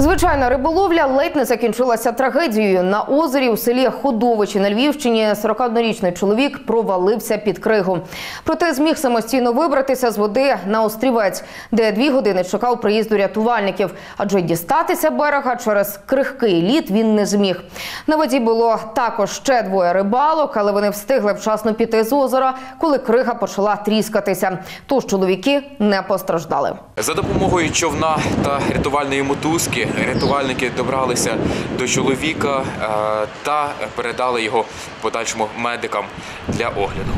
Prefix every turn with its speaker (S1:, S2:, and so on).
S1: Звичайна риболовля ледь не закінчилася трагедією. На озері у селі Ходовичі на Львівщині 41-річний чоловік провалився під кригу. Проте зміг самостійно вибратися з води на острівець, де дві години чекав приїзду рятувальників. Адже дістатися берега через крихкий лід він не зміг. На воді було також ще двоє рибалок, але вони встигли вчасно піти з озера, коли крига почала тріскатися. Тож чоловіки не постраждали.
S2: За допомогою човна та рятувальної мотузки рятувальники добралися до чоловіка е, та передали його подальшому медикам для огляду.